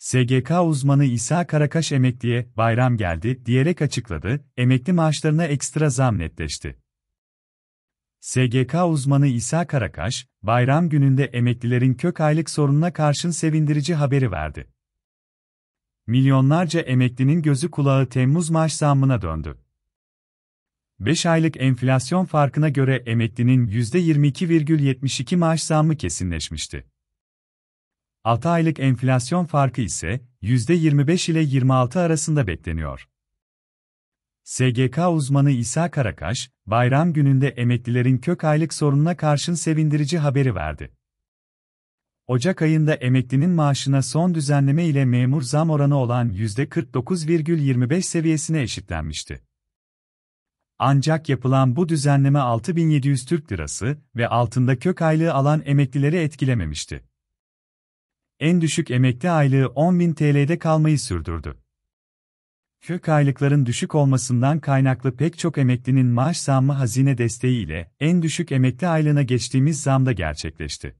SGK uzmanı İsa Karakaş emekliye bayram geldi diyerek açıkladı, emekli maaşlarına ekstra zam netleşti. SGK uzmanı İsa Karakaş, bayram gününde emeklilerin kök aylık sorununa karşın sevindirici haberi verdi. Milyonlarca emeklinin gözü kulağı Temmuz maaş zammına döndü. 5 aylık enflasyon farkına göre emeklinin %22,72 maaş zammı kesinleşmişti. 6 aylık enflasyon farkı ise %25 ile 26 arasında bekleniyor. SGK uzmanı İsa Karakaş, bayram gününde emeklilerin kök aylık sorununa karşın sevindirici haberi verdi. Ocak ayında emeklinin maaşına son düzenleme ile memur zam oranı olan %49,25 seviyesine eşitlenmişti. Ancak yapılan bu düzenleme 6700 Türk Lirası ve altında kök aylığı alan emeklileri etkilememişti. En düşük emekli aylığı 10.000 TL'de kalmayı sürdürdü. Kök aylıkların düşük olmasından kaynaklı pek çok emeklinin maaş zammı hazine desteği ile en düşük emekli aylığına geçtiğimiz zamda gerçekleşti.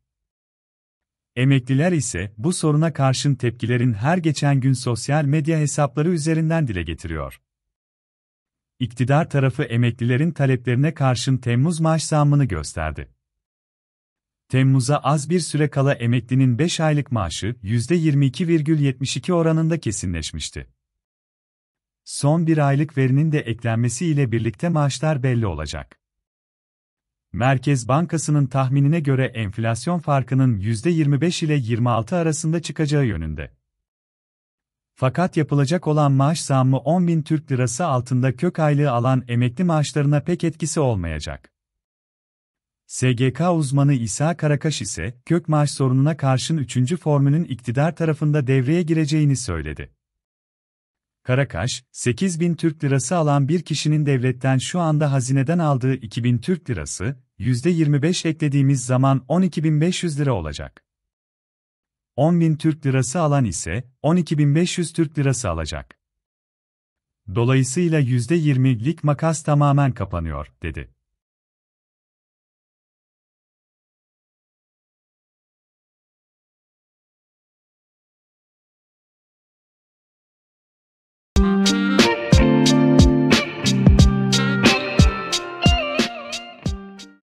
Emekliler ise bu soruna karşın tepkilerin her geçen gün sosyal medya hesapları üzerinden dile getiriyor. İktidar tarafı emeklilerin taleplerine karşın Temmuz maaş zammını gösterdi. Temmuz'a az bir süre kala emeklinin 5 aylık maaşı %22,72 oranında kesinleşmişti. Son bir aylık verinin de eklenmesi ile birlikte maaşlar belli olacak. Merkez Bankası'nın tahminine göre enflasyon farkının %25 ile 26 arasında çıkacağı yönünde. Fakat yapılacak olan maaş zammı 10.000 Türk Lirası altında kök aylığı alan emekli maaşlarına pek etkisi olmayacak. SGK uzmanı İsa Karakaş ise, kök maaş sorununa karşın üçüncü formülün iktidar tarafında devreye gireceğini söyledi. Karakaş, 8 bin Türk Lirası alan bir kişinin devletten şu anda hazineden aldığı 2000 Türk Lirası, %25 eklediğimiz zaman 12.500 lira olacak. 10.000 Türk Lirası alan ise 12.500 Türk Lirası alacak. Dolayısıyla %20'lik makas tamamen kapanıyor, dedi.